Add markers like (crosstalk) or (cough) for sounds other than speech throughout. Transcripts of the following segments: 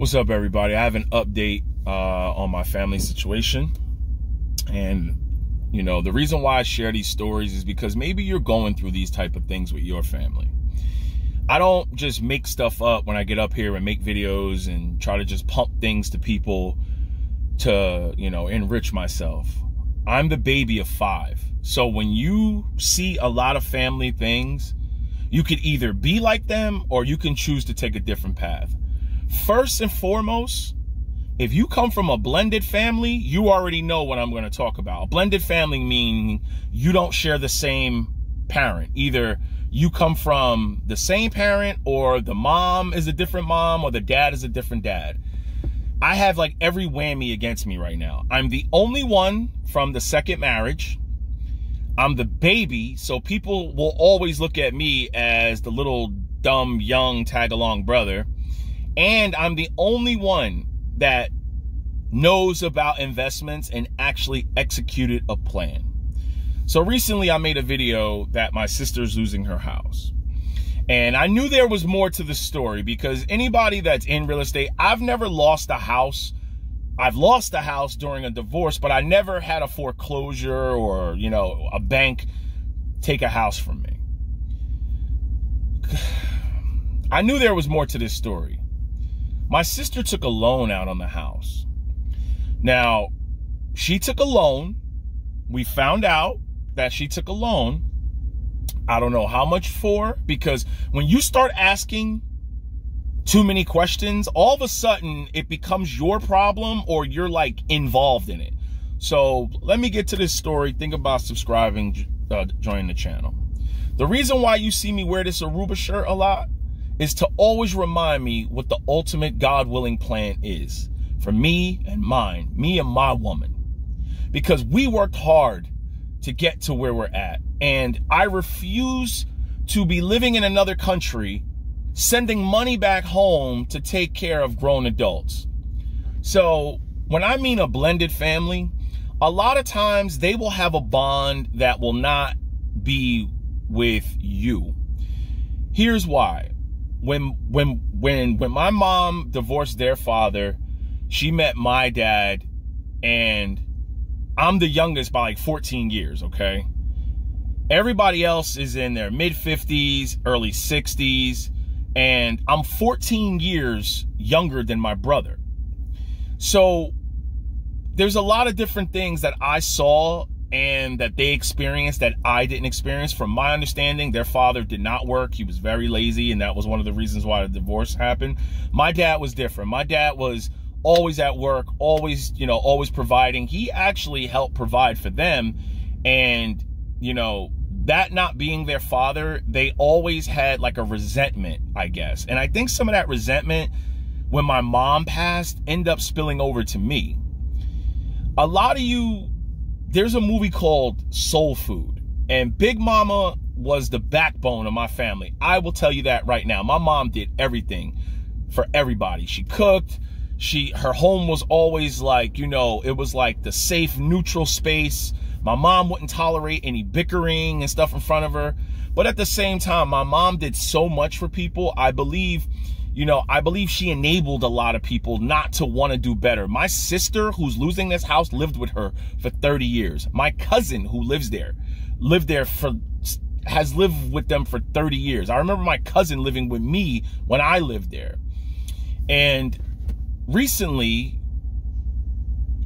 What's up, everybody? I have an update uh, on my family situation. And, you know, the reason why I share these stories is because maybe you're going through these type of things with your family. I don't just make stuff up when I get up here and make videos and try to just pump things to people to, you know, enrich myself. I'm the baby of five. So when you see a lot of family things, you could either be like them or you can choose to take a different path. First and foremost, if you come from a blended family, you already know what I'm going to talk about. Blended family meaning you don't share the same parent. Either you come from the same parent or the mom is a different mom or the dad is a different dad. I have like every whammy against me right now. I'm the only one from the second marriage. I'm the baby, so people will always look at me as the little dumb young tag along brother. And I'm the only one that knows about investments and actually executed a plan. So recently I made a video that my sister's losing her house. And I knew there was more to the story because anybody that's in real estate, I've never lost a house. I've lost a house during a divorce, but I never had a foreclosure or, you know, a bank take a house from me. (sighs) I knew there was more to this story. My sister took a loan out on the house. Now, she took a loan. We found out that she took a loan. I don't know how much for, because when you start asking too many questions, all of a sudden it becomes your problem or you're like involved in it. So let me get to this story. Think about subscribing, uh, joining the channel. The reason why you see me wear this Aruba shirt a lot is to always remind me what the ultimate God willing plan is for me and mine, me and my woman. Because we worked hard to get to where we're at. And I refuse to be living in another country, sending money back home to take care of grown adults. So when I mean a blended family, a lot of times they will have a bond that will not be with you. Here's why when when when when my mom divorced their father, she met my dad and I'm the youngest by like 14 years, okay? Everybody else is in their mid 50s, early 60s, and I'm 14 years younger than my brother. So there's a lot of different things that I saw and that they experienced that I didn't experience. From my understanding, their father did not work. He was very lazy, and that was one of the reasons why the divorce happened. My dad was different. My dad was always at work, always, you know, always providing. He actually helped provide for them. And, you know, that not being their father, they always had like a resentment, I guess. And I think some of that resentment when my mom passed ended up spilling over to me. A lot of you there's a movie called Soul Food, and Big Mama was the backbone of my family. I will tell you that right now. My mom did everything for everybody. She cooked. She her home was always like, you know, it was like the safe neutral space. My mom wouldn't tolerate any bickering and stuff in front of her. But at the same time, my mom did so much for people. I believe you know, I believe she enabled a lot of people not to want to do better. My sister, who's losing this house, lived with her for 30 years. My cousin, who lives there, lived there for, has lived with them for 30 years. I remember my cousin living with me when I lived there. And recently,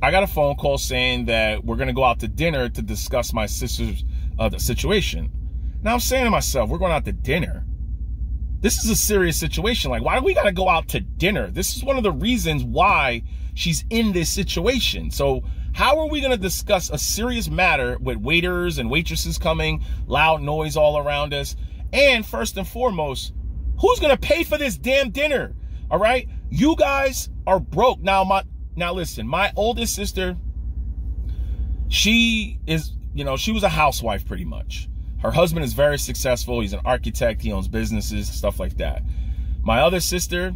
I got a phone call saying that we're going to go out to dinner to discuss my sister's uh, the situation. Now I'm saying to myself, we're going out to dinner this is a serious situation. Like, why do we got to go out to dinner? This is one of the reasons why she's in this situation. So, how are we going to discuss a serious matter with waiters and waitresses coming, loud noise all around us? And first and foremost, who's going to pay for this damn dinner? All right? You guys are broke. Now, my now listen, my oldest sister, she is, you know, she was a housewife pretty much. Her husband is very successful. He's an architect. He owns businesses, stuff like that. My other sister,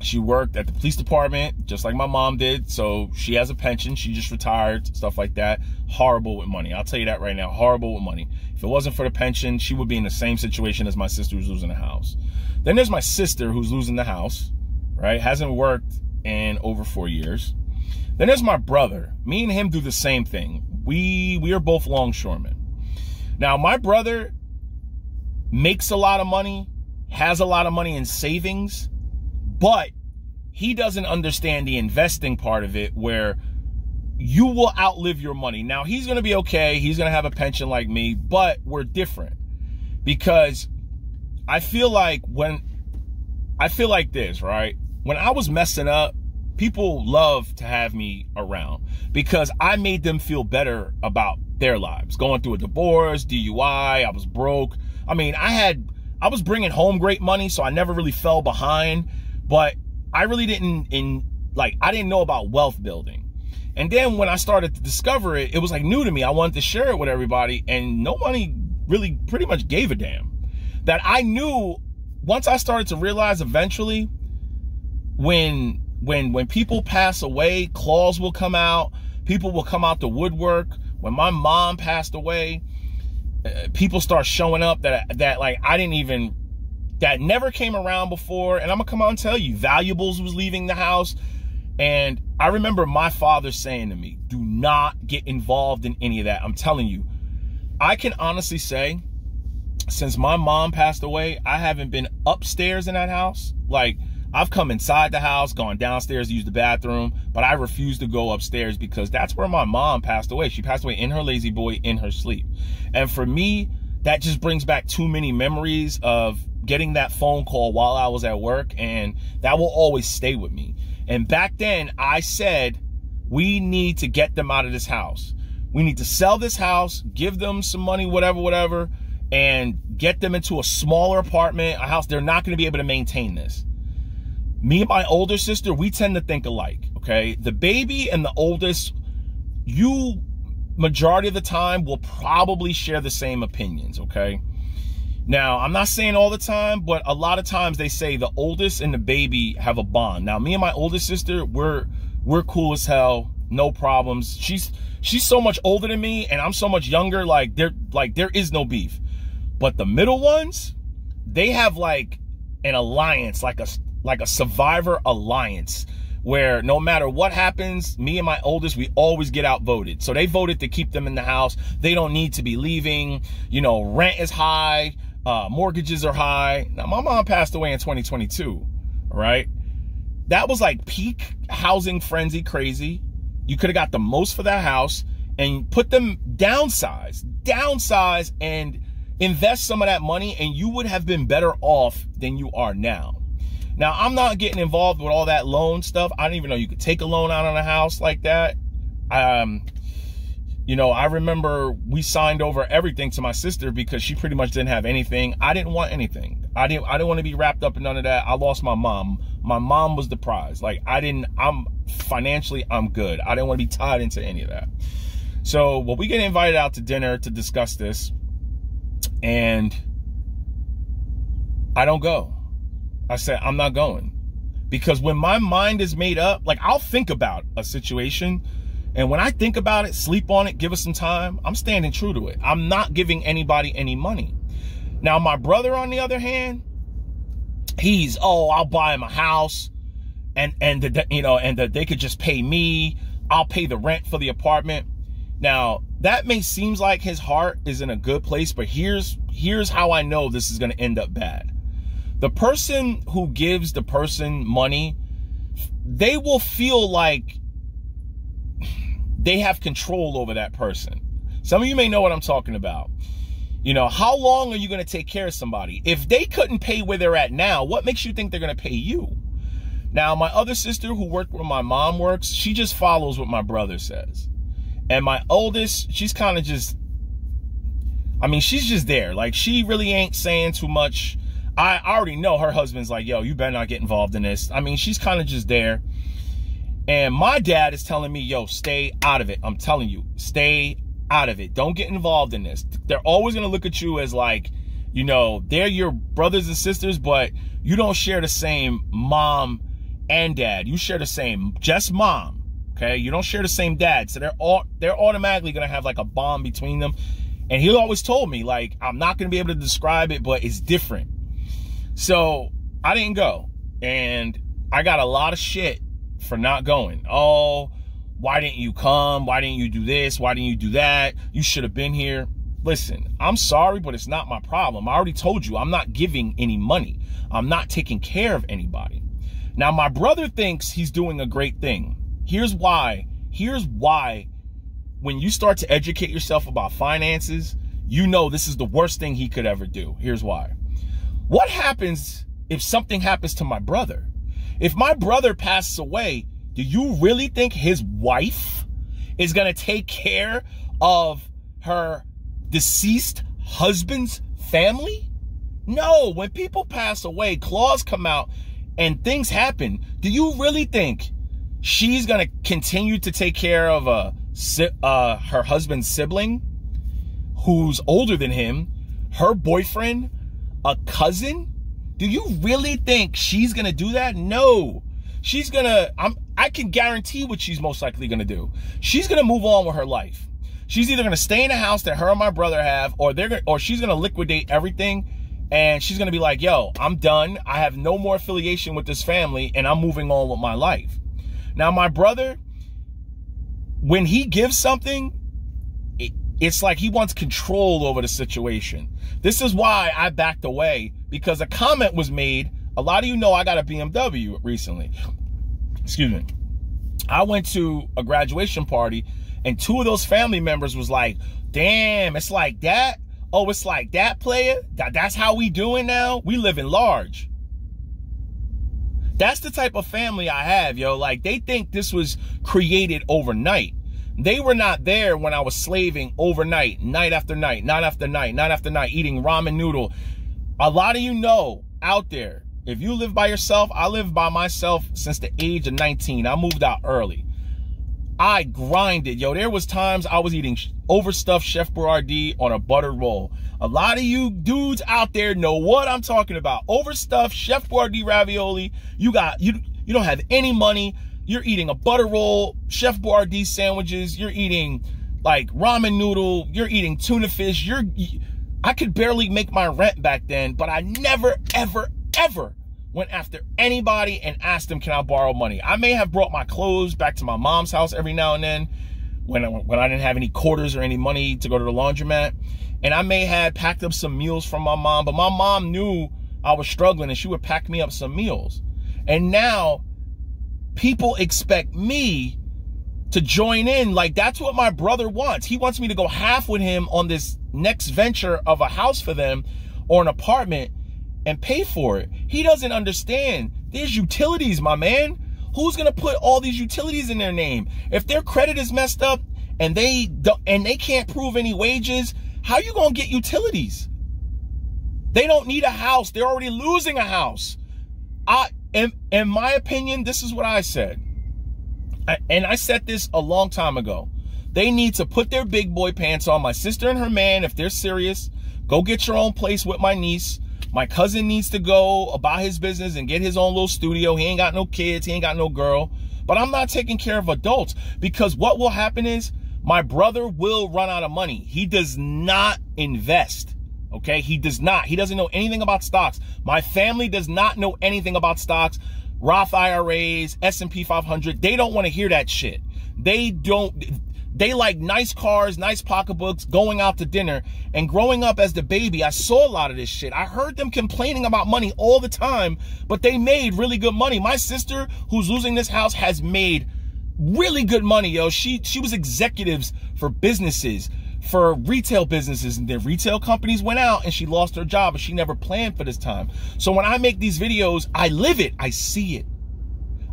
she worked at the police department, just like my mom did. So she has a pension. She just retired, stuff like that. Horrible with money. I'll tell you that right now. Horrible with money. If it wasn't for the pension, she would be in the same situation as my sister who's losing the house. Then there's my sister who's losing the house, right? Hasn't worked in over four years. Then there's my brother. Me and him do the same thing. We we are both longshoremen. Now my brother makes a lot of money, has a lot of money in savings, but he doesn't understand the investing part of it where you will outlive your money. Now he's going to be okay. He's going to have a pension like me, but we're different because I feel like when I feel like this, right? When I was messing up, people love to have me around because I made them feel better about their lives. Going through a divorce, DUI, I was broke. I mean, I had I was bringing home great money, so I never really fell behind, but I really didn't in like I didn't know about wealth building. And then when I started to discover it, it was like new to me. I wanted to share it with everybody and nobody really pretty much gave a damn. That I knew once I started to realize eventually when when when people pass away, claws will come out, people will come out the woodwork. When my mom passed away, uh, people start showing up that that like I didn't even that never came around before and I'm to come out and tell you valuables was leaving the house and I remember my father saying to me, do not get involved in any of that. I'm telling you, I can honestly say, since my mom passed away, I haven't been upstairs in that house. Like, I've come inside the house, gone downstairs used the bathroom, but I refuse to go upstairs because that's where my mom passed away. She passed away in her La-Z-Boy in her sleep. And for me, that just brings back too many memories of getting that phone call while I was at work, and that will always stay with me. And back then, I said, we need to get them out of this house. We need to sell this house, give them some money, whatever, whatever, and get them into a smaller apartment, a house. They're not going to be able to maintain this. Me and my older sister, we tend to think alike, okay? The baby and the oldest, you majority of the time will probably share the same opinions, okay? Now, I'm not saying all the time, but a lot of times they say the oldest and the baby have a bond. Now, me and my older sister, we're we're cool as hell, no problems. She's she's so much older than me and I'm so much younger like there like there is no beef. But the middle ones, they have like an alliance, like a like a survivor alliance where no matter what happens, me and my oldest, we always get outvoted. So they voted to keep them in the house. They don't need to be leaving. You know, rent is high. Uh, mortgages are high. Now, my mom passed away in 2022, right? That was like peak housing frenzy crazy. You could have got the most for that house and put them downsize, downsize and invest some of that money and you would have been better off than you are now. Now, I'm not getting involved with all that loan stuff. I didn't even know you could take a loan out on a house like that. Um, you know, I remember we signed over everything to my sister because she pretty much didn't have anything. I didn't want anything. I didn't I didn't want to be wrapped up in none of that. I lost my mom. My mom was the prize. Like I didn't I'm financially I'm good. I didn't want to be tied into any of that. So, well, we get invited out to dinner to discuss this and I don't go. I said I'm not going. Because when my mind is made up, like I'll think about a situation and when I think about it, sleep on it, give it some time, I'm standing true to it. I'm not giving anybody any money. Now, my brother, on the other hand, he's, oh, I'll buy him a house and, and, the, you know, and the, they could just pay me. I'll pay the rent for the apartment. Now, that may seems like his heart is in a good place, but here's, here's how I know this is going to end up bad. The person who gives the person money, they will feel like they have control over that person. Some of you may know what I'm talking about. You know, how long are you going to take care of somebody? If they couldn't pay where they're at now, what makes you think they're going to pay you? Now, my other sister who worked where my mom works, she just follows what my brother says. And my oldest, she's kind of just, I mean, she's just there. Like, she really ain't saying too much. I already know her husband's like, yo, you better not get involved in this. I mean, she's kind of just there. And my dad is telling me, yo, stay out of it. I'm telling you, stay out of it. Don't get involved in this. They're always going to look at you as like, you know, they're your brothers and sisters, but you don't share the same mom and dad. You share the same, just mom. Okay. You don't share the same dad. So they're all, they're automatically going to have like a bond between them. And he always told me, like, I'm not going to be able to describe it, but it's different. So I didn't go. And I got a lot of shit for not going. Oh, why didn't you come? Why didn't you do this? Why didn't you do that? You should have been here. Listen, I'm sorry, but it's not my problem. I already told you I'm not giving any money. I'm not taking care of anybody. Now, my brother thinks he's doing a great thing. Here's why. Here's why when you start to educate yourself about finances, you know this is the worst thing he could ever do. Here's why. What happens if something happens to my brother? If my brother passes away, do you really think his wife is going to take care of her deceased husband's family? No, when people pass away, claws come out and things happen. Do you really think she's going to continue to take care of a uh, her husband's sibling who's older than him, her boyfriend, a cousin? Do you really think she's to do that? No. She's to I'm I can guarantee what she's most likely to do. She's to move on with her life. She's either to stay in the house that her and my brother have or they're gonna, or she's to liquidate everything and she's to be like, "Yo, I'm done. I have no more affiliation with this family and I'm moving on with my life." Now, my brother when he gives something, it's like he wants control over the situation. This is why I backed away because a comment was made. A lot of you know I got a BMW recently. Excuse me. I went to a graduation party and two of those family members was like, damn, it's like that. Oh, it's like that player. That, that's how we doing now. We live in large. That's the type of family I have, yo. Like, they think this was created overnight. They were not there when I was slaving overnight, night after night, night after night, night after night, eating ramen noodle. A lot of you know out there, if you live by yourself, I live by myself since the age of 19. I moved out early. I grinded, yo. There was times I was eating overstuffed Chef Boyardee on a butter roll. A lot of you dudes out there know what I'm talking about. Overstuffed Chef Boyardee ravioli. You got you you don't have any money. You're eating a butter roll, Chef Boyardee sandwiches. You're eating like ramen noodle. You're eating tuna fish. You're I could barely make my rent back then, but I never ever ever went after anybody and asked them, can I borrow money? I may have brought my clothes back to my mom's house every now and then when I, when I didn't have any quarters or any money to go to the laundromat. And I may have packed up some meals from my mom, but my mom knew I was struggling and she would pack me up some meals. And now people expect me to join in. Like that's what my brother wants. He wants me to go half with him on this next venture of a house for them or an apartment and pay for it. He doesn't understand. There's utilities, my man. Who's gonna put all these utilities in their name? If their credit is messed up and they don't, and they can't prove any wages, how you gonna get utilities? They don't need a house. They're already losing a house. I, in, in my opinion, this is what I said. I, and I said this a long time ago. They need to put their big boy pants on. My sister and her man, if they're serious, go get your own place with my niece. My cousin needs to go about his business and get his own little studio. He ain't got no kids. He ain't got no girl. But I'm not taking care of adults because what will happen is my brother will run out of money. He does not invest. Okay. He does not. He doesn't know anything about stocks. My family does not know anything about stocks. Roth IRAs, S&P 500. They don't want to hear that shit. They don't they like nice cars, nice pocketbooks, going out to dinner. And growing up as the baby, I saw a lot of this shit. I heard them complaining about money all the time, but they made really good money. My sister, who's losing this house, has made really good money, yo. She she was executives for businesses, for retail businesses, and then retail companies went out and she lost her job, and she never planned for this time. So when I make these videos, I live it, I see it.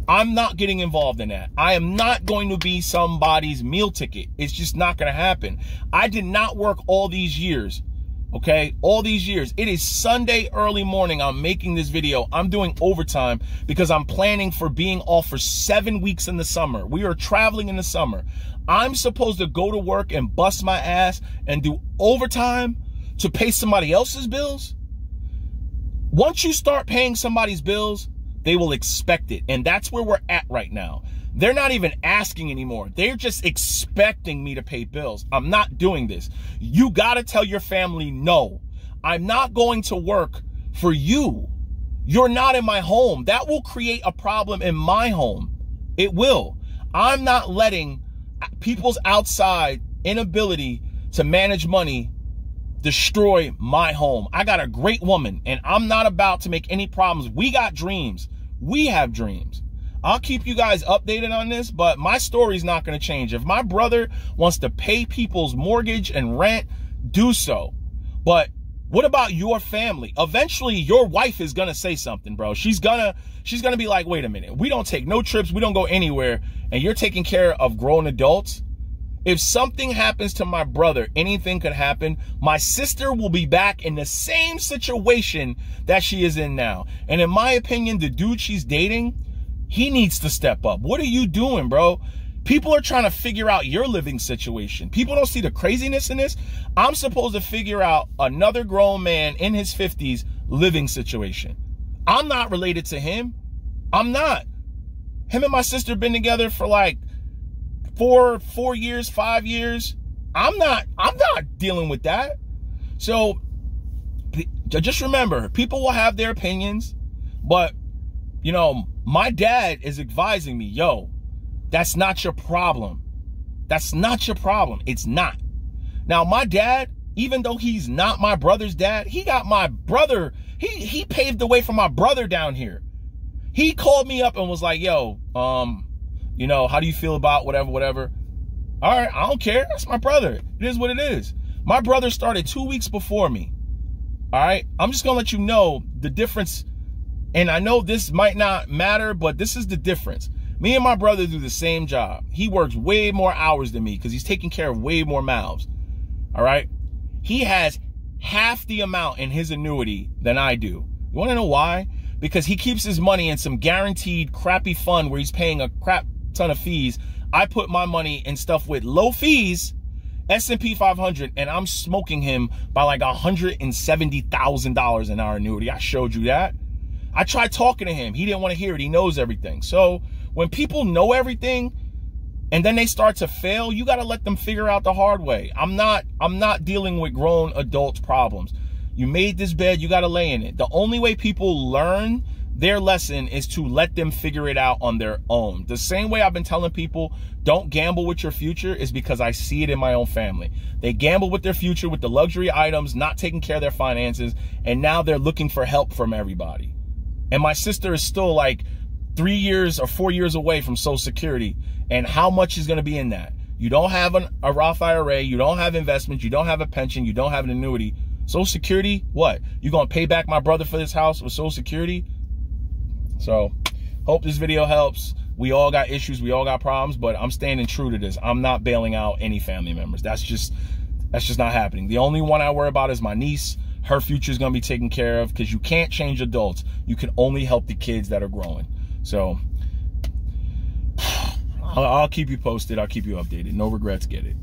I'm not getting involved in that. I am not going to be somebody's meal ticket. It's just not going to happen. I did not work all these years. Okay, all these years. It is Sunday early morning. I'm making this video. I'm doing overtime because I'm planning for being off for seven weeks in the summer. We are traveling in the summer. I'm supposed to go to work and bust my ass and do overtime to pay somebody else's bills. Once you start paying somebody's bills, they will expect it. And that's where we're at right now. They're not even asking anymore. They're just expecting me to pay bills. I'm not doing this. You got to tell your family no. I'm not going to work for you. You're not in my home. That will create a problem in my home. It will. I'm not letting people's outside inability to manage money destroy my home. I got a great woman and I'm not about to make any problems. We got dreams. We have dreams. I'll keep you guys updated on this, but my story's not going to change. If my brother wants to pay people's mortgage and rent, do so. But what about your family? Eventually your wife is going to say something, bro. She's going to she's going to be like, "Wait a minute. We don't take no trips. We don't go anywhere and you're taking care of grown adults." If something happens to my brother, anything could happen. My sister will be back in the same situation that she is in now. And in my opinion, the dude she's dating, he needs to step up. What are you doing, bro? People are trying to figure out your living situation. People don't see the craziness in this. I'm supposed to figure out another grown man in his 50s living situation. I'm not related to him. I'm not. Him and my sister been together for like four, four years, five years. I'm not, I'm not dealing with that. So just remember, people will have their opinions, but you know, my dad is advising me, yo, that's not your problem. That's not your problem. It's not. Now, my dad, even though he's not my brother's dad, he got my brother, he he paved the way for my brother down here. He called me up and was like, yo, um, you know, how do you feel about whatever, whatever? All right, I don't care. That's my brother. It is what it is. My brother started two weeks before me. All right, I'm just gonna let you know the difference. And I know this might not matter, but this is the difference. Me and my brother do the same job. He works way more hours than me because he's taking care of way more mouths. All right. He has half the amount in his annuity than I do. You want to know why? Because he keeps his money in some guaranteed crappy fund where he's paying a crap ton of fees. I put my money in stuff with low fees, S&P 500, and I'm smoking him by like $170,000 in our annuity. I showed you that. I tried talking to him. He didn't want to hear it. He knows everything. So when people know everything and then they start to fail, you got to let them figure out the hard way. I'm not I'm not dealing with grown adults problems. You made this bed, you got to lay in it. The only way people learn their lesson is to let them figure it out on their own. The same way I've been telling people, don't gamble with your future is because I see it in my own family. They gamble with their future with the luxury items, not taking care of their finances, and now they're looking for help from everybody. And my sister is still like three years or four years away from Social Security. And how much is going to be in that? You don't have an, a Roth IRA, you don't have investments, you don't have a pension, you don't have an annuity. Social Security, what? You going to pay back my brother for this house with Social Security? So hope this video helps. We all got issues. We all got problems, but I'm standing true to this. I'm not bailing out any family members. That's just, that's just not happening. The only one I worry about is my niece. Her future is going to be taken care of because you can't change adults. You can only help the kids that are growing. So (sighs) I'll, I'll keep you posted. I'll keep you updated. No regrets. Get it.